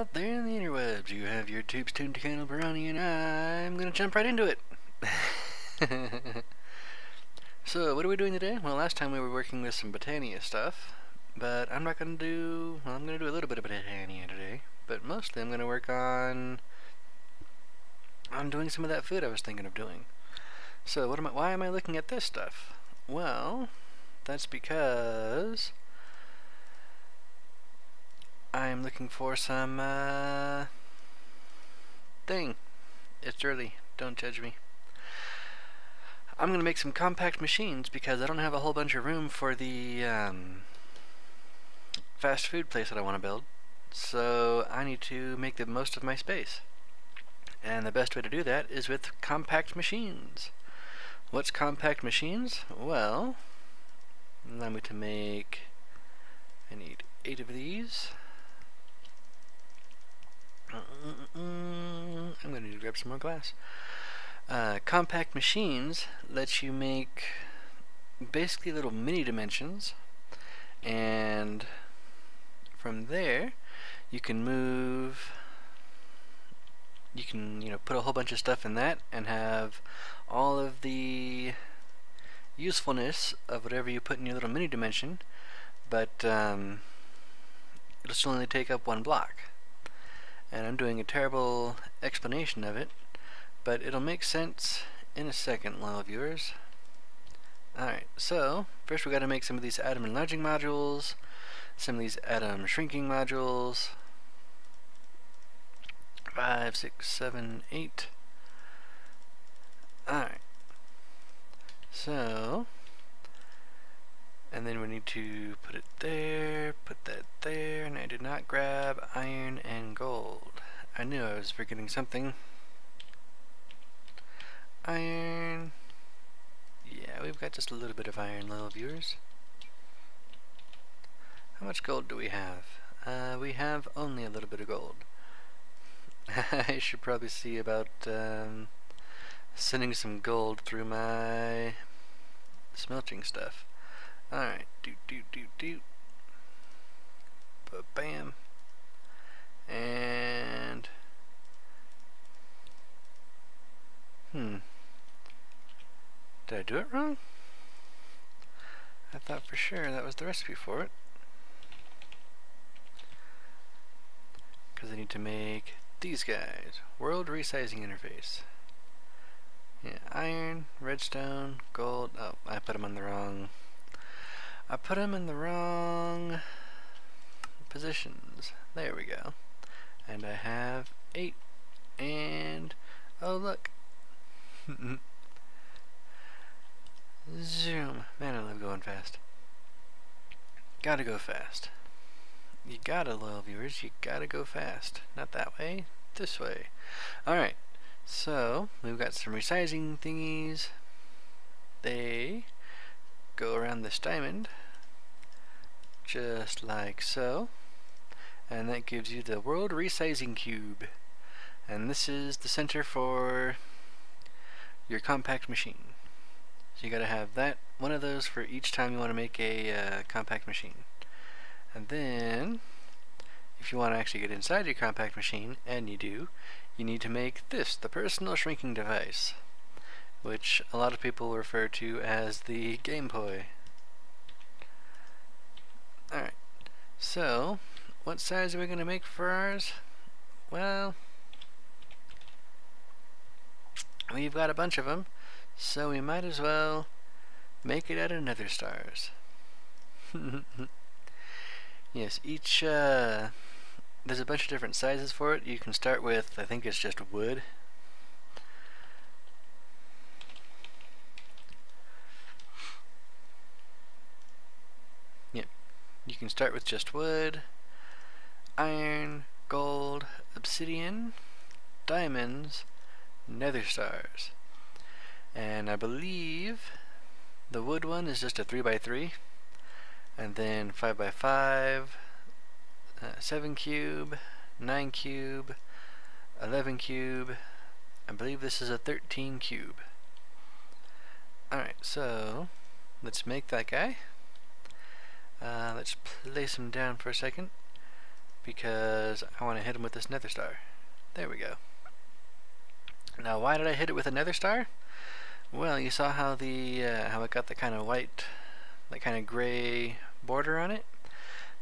out there in the interwebs, you have your tubes tuned to Khenal Baroney, and I'm gonna jump right into it. so, what are we doing today? Well, last time we were working with some Botania stuff, but I'm not gonna do. Well, I'm gonna do a little bit of Botania today, but mostly I'm gonna work on on doing some of that food I was thinking of doing. So, what am I? Why am I looking at this stuff? Well, that's because I'm looking for some uh, thing. It's early. Don't judge me. I'm to make some compact machines because I don't have a whole bunch of room for the um, fast food place that I want to build. So I need to make the most of my space. And the best way to do that is with compact machines. What's compact machines? Well, allow me to make, I need eight of these. I'm going to need to grab some more glass. Uh, compact machines lets you make basically little mini dimensions and from there you can move you can you know put a whole bunch of stuff in that and have all of the usefulness of whatever you put in your little mini dimension but um, it'll still only take up one block and I'm doing a terrible explanation of it, but it'll make sense in a second, loyal viewers. Alright, so first we got to make some of these atom enlarging modules, some of these atom shrinking modules. Five, six, seven, eight. Alright. So, and then we need to put it there, put that there, and I did not grab iron and gold. I knew I was forgetting something. Iron. Yeah, we've got just a little bit of iron, little viewers. How much gold do we have? Uh, we have only a little bit of gold. I should probably see about um, sending some gold through my smelting stuff. Alright, do do do do. But bam. And Hmm. Did I do it wrong? I thought for sure that was the recipe for it. Because I need to make these guys. World Resizing Interface. Yeah, iron, redstone, gold. Oh, I put them on the wrong I put them in the wrong positions. There we go. And I have eight. And, oh look. Zoom. Man, I love going fast. Gotta go fast. You gotta, loyal viewers, you gotta go fast. Not that way, this way. Alright, so we've got some resizing thingies. They go around this diamond just like so. And that gives you the world resizing cube. And this is the center for your compact machine. So you gotta have that one of those for each time you want to make a uh, compact machine. And then if you want to actually get inside your compact machine and you do you need to make this the personal shrinking device which a lot of people refer to as the Game Boy. Alright, so what size are we going to make for ours? Well, we've got a bunch of them, so we might as well make it out of nether stars. yes, each, uh, there's a bunch of different sizes for it. You can start with, I think it's just wood, You can start with just wood, iron, gold, obsidian, diamonds, nether stars. And I believe the wood one is just a 3x3 and then 5x5, uh, 7 cube, 9 cube, 11 cube, I believe this is a 13 cube. Alright, so let's make that guy. Uh, let's place him down for a second. because I want to hit him with this nether star. There we go. Now why did I hit it with a nether star? Well, you saw how the uh, how it got the kind of white, that kind of gray border on it?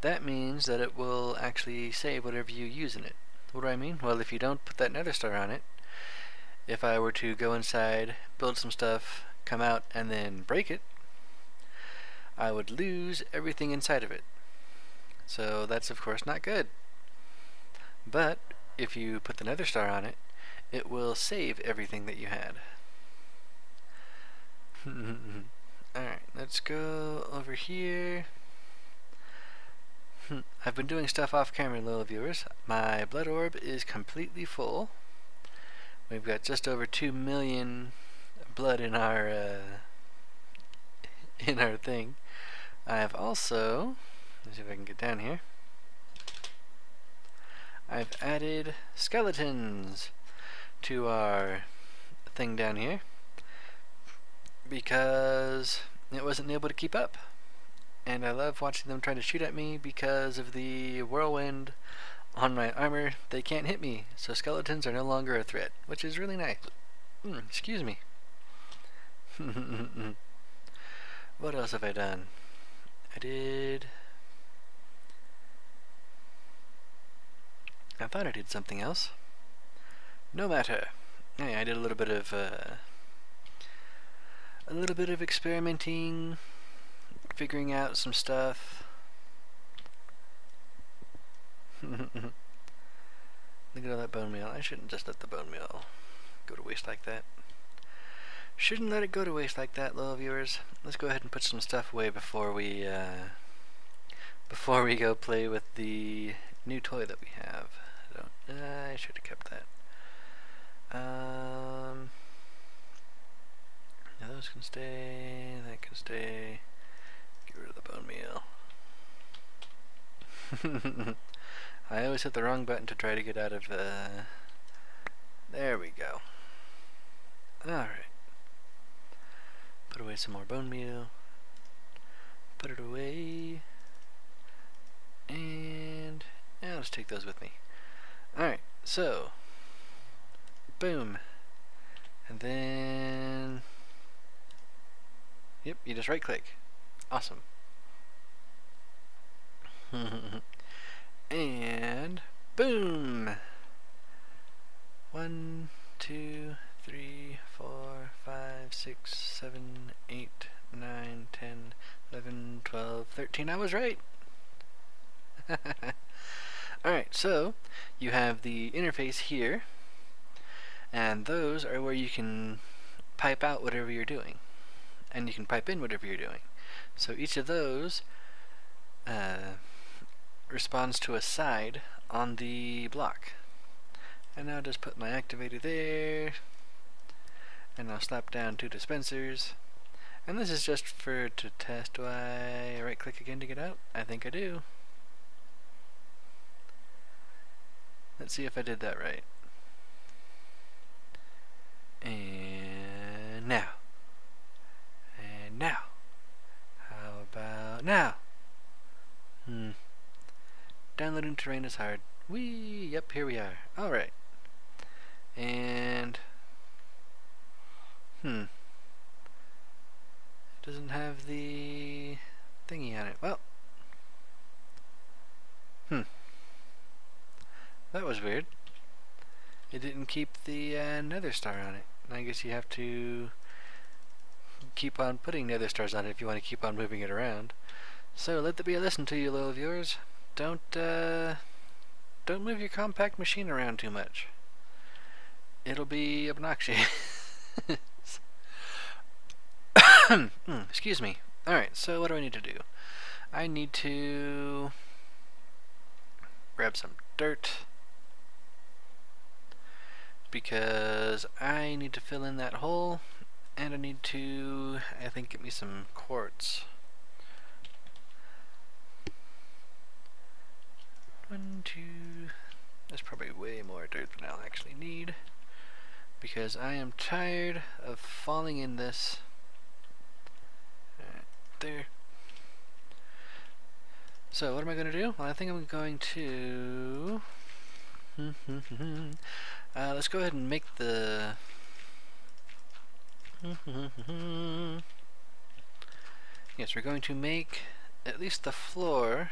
That means that it will actually save whatever you use in it. What do I mean? Well, if you don't put that nether star on it, if I were to go inside, build some stuff, come out, and then break it, I would lose everything inside of it. So that's of course not good. But if you put the nether star on it, it will save everything that you had. Alright, let's go over here. I've been doing stuff off camera, little viewers. My blood orb is completely full. We've got just over 2 million blood in our uh, in our thing. I have also, let's see if I can get down here. I've added skeletons to our thing down here because it wasn't able to keep up. And I love watching them trying to shoot at me because of the whirlwind on my armor. They can't hit me, so skeletons are no longer a threat, which is really nice. Mm, excuse me. what else have I done? I did... I thought I did something else. No matter. Yeah, I did a little bit of uh, a little bit of experimenting, figuring out some stuff. Look at all that bone meal. I shouldn't just let the bone meal go to waste like that. Shouldn't let it go to waste like that, little viewers. Let's go ahead and put some stuff away before we uh, before we go play with the new toy that we have. I don't. Uh, I should have kept that. Um. Yeah, those can stay. That can stay. Get rid of the bone meal. I always hit the wrong button to try to get out of. There we go. Alright. Put away some more bone meal. Put it away. And yeah, let's take those with me. Alright, so boom. And then Yep, you just right click. Awesome. and boom! One, two, three, four, five, six, seven, eight, nine, ten, eleven, twelve, thirteen. I was right. Alright, so you have the interface here, and those are where you can pipe out whatever you're doing, and you can pipe in whatever you're doing. So each of those uh, responds to a side on the block. And now just put my activator there, and I'll slap down two dispensers. And this is just for to test. Do I right click again to get out? I think I do. Let's see if I did that right. And now. And now. How about now? Hmm. Downloading terrain is hard. Wee, yep, here we are. Alright. And hmm. It doesn't have the thingy on it. Well. Hmm. That was weird. It didn't keep the uh, nether star on it. I guess you have to keep on putting nether stars on it if you want to keep on moving it around. So let there be a lesson to you, little viewers. Don't uh, don't move your compact machine around too much. It'll be obnoxious. Hmm, excuse me. Alright, so what do I need to do? I need to grab some dirt because I need to fill in that hole and I need to, I think, get me some quartz. One, two, there's probably way more dirt than I'll actually need because I am tired of falling in this. There. So what am I going to do? Well, I think I'm going to... Hmm, hmm, hmm, uh, let's go ahead and make the... yes, we're going to make at least the floor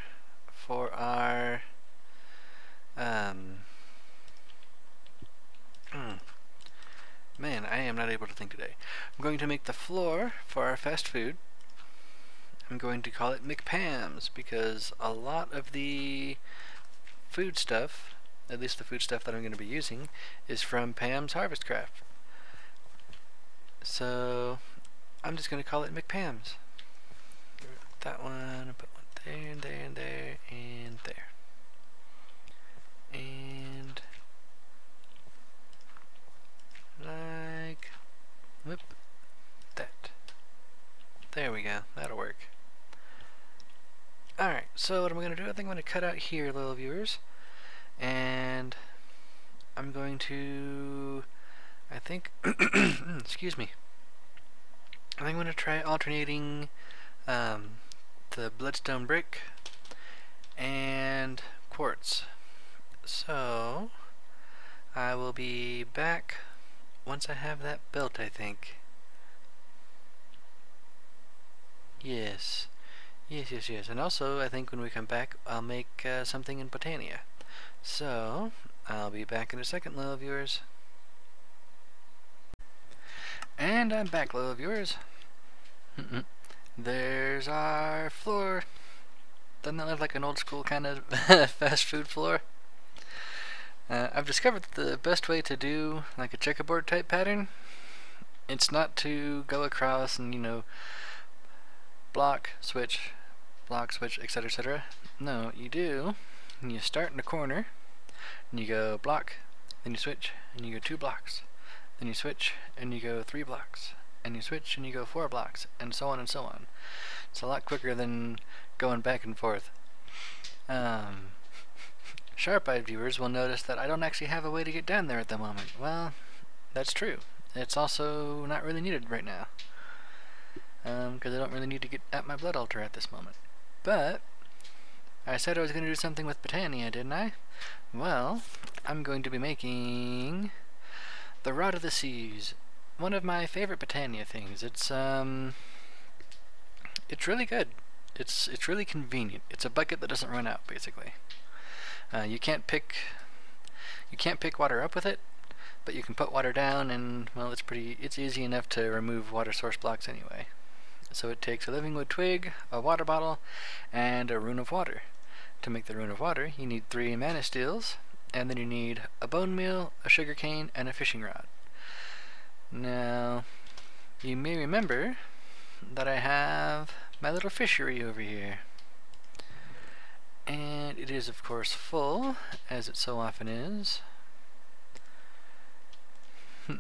for our... Um, hmm. man, I am not able to think today. I'm going to make the floor for our fast food. I'm going to call it McPam's because a lot of the food stuff, at least the food stuff that I'm going to be using, is from Pam's Harvest Craft. So I'm just going to call it McPam's. That one, put one there and there and there and there. And like whoop that. There we go. That'll work. Alright, so what I'm going to do? I think I'm going to cut out here, little viewers. And I'm going to, I think, excuse me. I think I'm going to try alternating um, the bloodstone brick and quartz. So, I will be back once I have that built, I think. Yes. Yes, yes, yes. And also, I think when we come back, I'll make uh, something in Botania. So, I'll be back in a second, little viewers. And I'm back, little viewers. There's our floor. Doesn't that look like an old school kind of fast food floor? Uh, I've discovered that the best way to do like a checkerboard type pattern, it's not to go across and, you know, block, switch, block, switch, etc, etc. No, you do, And you start in the corner, and you go block, then you switch, and you go two blocks, then you switch, and you go three blocks, and you switch, and you go four blocks, and so on and so on. It's a lot quicker than going back and forth. Um, Sharp-eyed viewers will notice that I don't actually have a way to get down there at the moment. Well, that's true. It's also not really needed right now because um, I don't really need to get at my blood altar at this moment. But, I said I was going to do something with Botania, didn't I? Well, I'm going to be making the Rod of the Seas. One of my favorite Botania things. It's, um, it's really good. It's, it's really convenient. It's a bucket that doesn't run out, basically. Uh, you can't pick, you can't pick water up with it, but you can put water down and, well, it's pretty, it's easy enough to remove water source blocks anyway. So it takes a living wood twig, a water bottle, and a rune of water. To make the rune of water, you need three manasteels, and then you need a bone meal, a sugar cane, and a fishing rod. Now, you may remember that I have my little fishery over here. And it is, of course, full, as it so often is.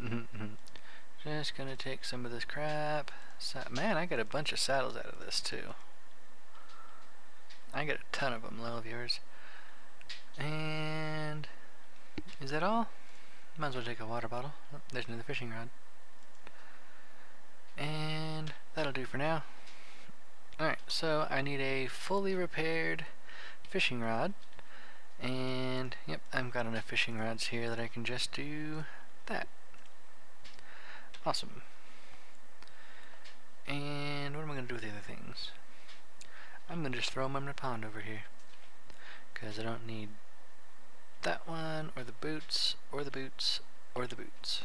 Just gonna take some of this crap. Man, I got a bunch of saddles out of this too. I got a ton of them, little viewers. And is that all? Might as well take a water bottle. Oh, there's another fishing rod. And that'll do for now. Alright, so I need a fully repaired fishing rod. And, yep, I've got enough fishing rods here that I can just do that. Awesome. And what am I going to do with the other things? I'm going to just throw them in the pond over here. Because I don't need that one, or the boots, or the boots, or the boots.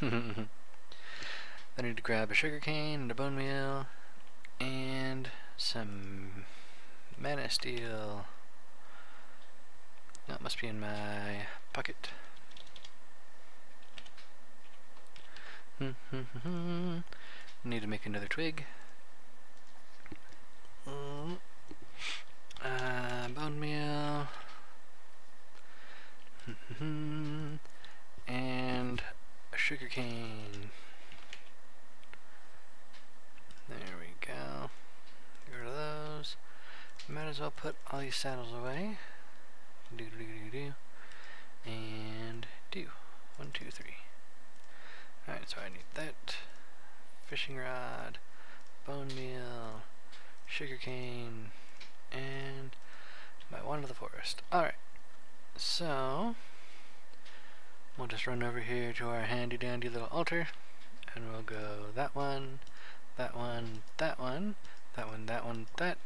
I need to grab a sugar cane and a bone meal, and some manasteel. That must be in my pocket. Hmm, hmm, hmm, Need to make another twig. Mm. Uh, bone meal. and a sugar cane. There we go. Get rid of those. Might as well put all these saddles away. Do do do do. And do. One, two, three. Alright, so I need that fishing rod, bone meal, sugar cane, and my wand of the forest. Alright, so we'll just run over here to our handy dandy little altar and we'll go that one, that one, that one, that one, that one, that,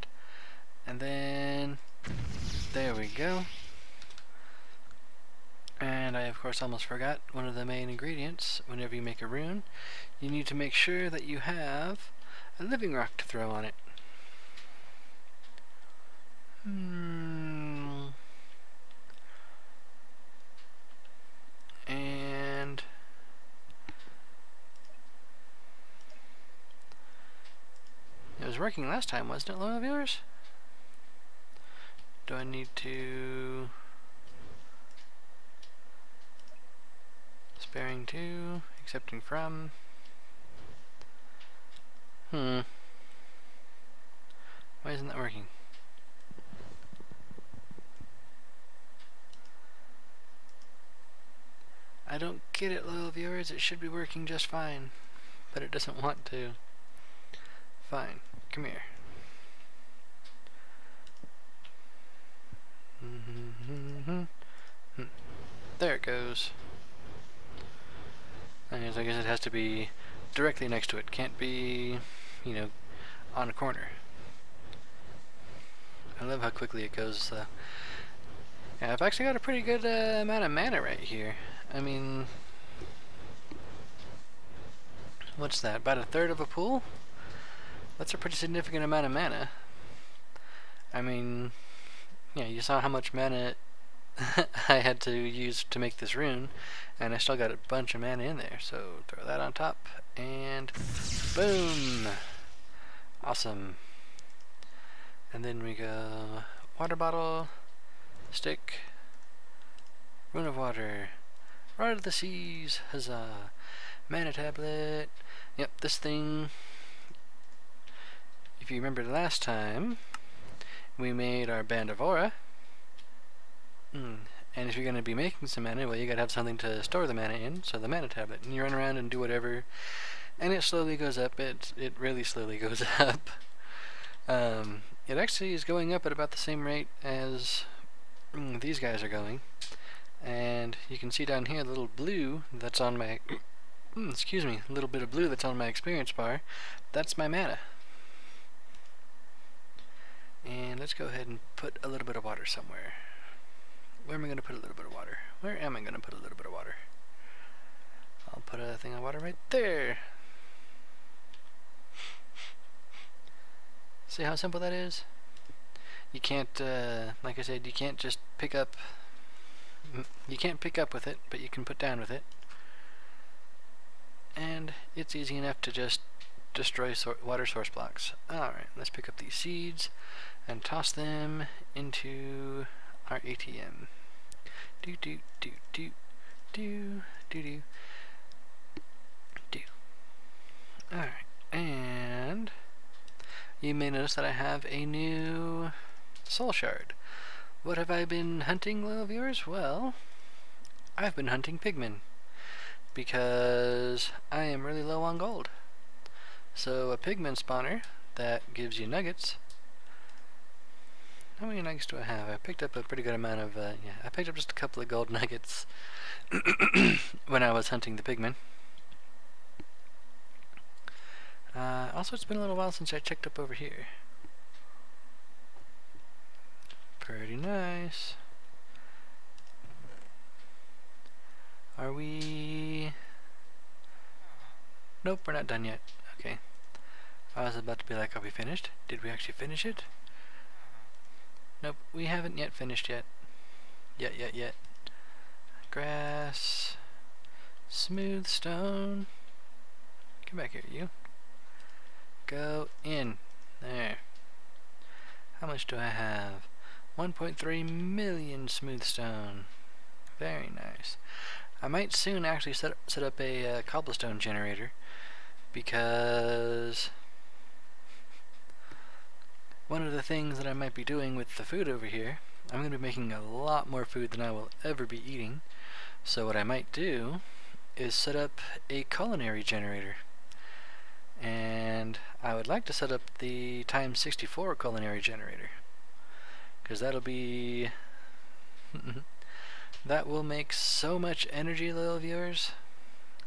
and then there we go. And I of course almost forgot one of the main ingredients whenever you make a rune. You need to make sure that you have a living rock to throw on it. Hmm. And it was working last time, wasn't it, loyal viewers? Do I need to sparing to, accepting from? Hmm. Why isn't that working? I don't get it, little viewers. It should be working just fine. But it doesn't want to. Fine. Come here. There it goes. I guess it has to be directly next to it. Can't be, you know, on a corner. I love how quickly it goes. Uh, yeah, I've actually got a pretty good uh, amount of mana right here. I mean, what's that? About a third of a pool? That's a pretty significant amount of mana. I mean, yeah, you saw how much mana I had to use to make this rune, and I still got a bunch of mana in there. So throw that on top, and boom! Awesome. And then we go water bottle, stick, rune of water, rod of the seas, huzzah, mana tablet. Yep, this thing, if you remember last time, we made our Band of Aura. Mm. And if you're going to be making some mana, well, you got to have something to store the mana in, so the mana tablet. And you run around and do whatever, and it slowly goes up. It it really slowly goes up. Um, it actually is going up at about the same rate as mm, these guys are going. And you can see down here the little blue that's on my, mm, excuse me, a little bit of blue that's on my experience bar. That's my mana. And let's go ahead and put a little bit of water somewhere. Where am I going to put a little bit of water? Where am I going to put a little bit of water? I'll put a thing of water right there. See how simple that is? You can't, uh, like I said, you can't just pick up, you can't pick up with it, but you can put down with it. And it's easy enough to just destroy so water source blocks. Alright, let's pick up these seeds and toss them into our ATM. Do do do do do do do do. Alright, and you may notice that I have a new soul shard. What have I been hunting, loyal viewers? Well, I've been hunting pigmen because I am really low on gold. So a pigman spawner that gives you nuggets how many nuggets do I have? I picked up a pretty good amount of, uh, yeah, I picked up just a couple of gold nuggets when I was hunting the pigmen. Uh, also, it's been a little while since I checked up over here. Pretty nice. Are we... Nope, we're not done yet. Okay. I was about to be like, are we finished? Did we actually finish it? Nope, we haven't yet finished yet. Yet, yet, yet. Grass. Smooth stone. Come back here, you. Go in. There. How much do I have? 1.3 million smooth stone. Very nice. I might soon actually set, set up a uh, cobblestone generator because one of the things that I might be doing with the food over here, I'm going to be making a lot more food than I will ever be eating. So what I might do is set up a culinary generator. And I would like to set up the times 64 culinary generator. because that'll be that will make so much energy little viewers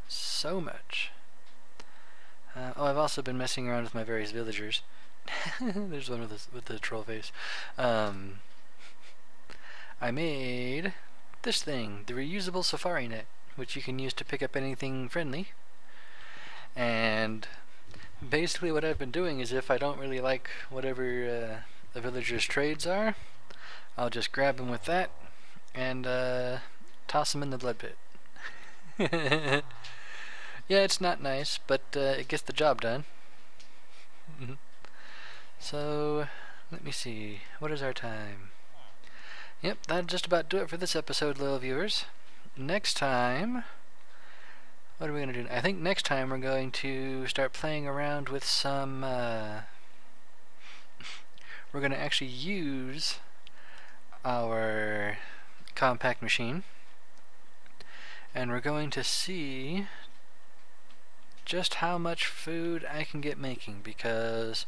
so much uh, oh I've also been messing around with my various villagers there's one with, with the troll face. Um, I made this thing the reusable safari net which you can use to pick up anything friendly. And basically what I've been doing is if I don't really like whatever uh, the villagers trades are I'll just grab them with that and uh, toss them in the blood pit. Yeah it's not nice but uh, it gets the job done. So let me see. What is our time? Yep that'll just about do it for this episode little viewers. Next time what are we going to do? I think next time we're going to start playing around with some, uh, we're going to actually use our compact machine. And we're going to see just how much food I can get making because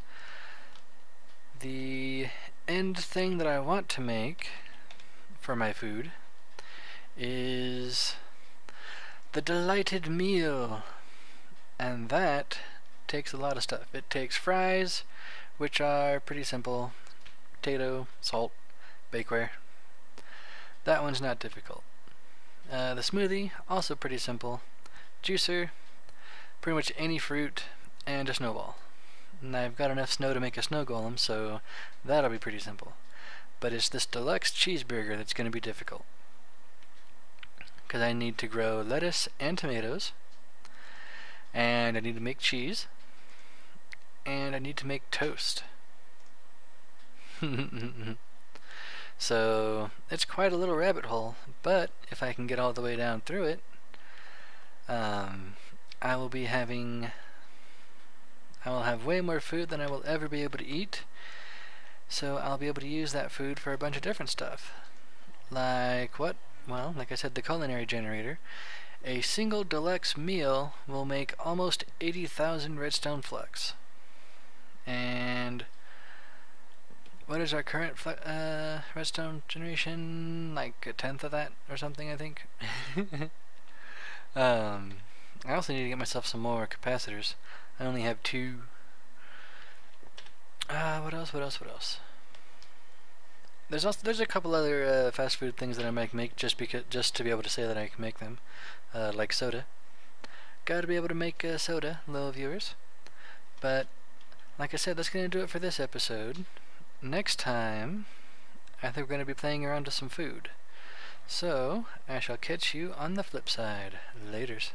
the end thing that I want to make for my food is the delighted meal. And that takes a lot of stuff. It takes fries, which are pretty simple. Potato, salt, bakeware. That one's not difficult. Uh, the smoothie, also pretty simple. Juicer, pretty much any fruit, and a snowball. And I've got enough snow to make a snow golem, so that'll be pretty simple. But it's this deluxe cheeseburger that's going to be difficult because I need to grow lettuce and tomatoes and I need to make cheese and I need to make toast so it's quite a little rabbit hole but if I can get all the way down through it um, I will be having I will have way more food than I will ever be able to eat so I'll be able to use that food for a bunch of different stuff like what well, like I said, the culinary generator, a single deluxe meal will make almost 80,000 redstone flux. And what is our current uh, redstone generation? Like a tenth of that or something, I think. um, I also need to get myself some more capacitors. I only have two. Uh, what else? What else? What else? There's also there's a couple other uh, fast food things that I might make just because just to be able to say that I can make them, uh, like soda. Got to be able to make uh, soda, little viewers. But like I said, that's gonna do it for this episode. Next time, I think we're gonna be playing around with some food. So I shall catch you on the flip side. Later's.